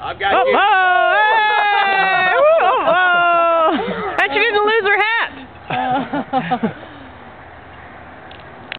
I've got Oh, you. oh, hey! Woo, oh, oh. And she didn't lose her hat.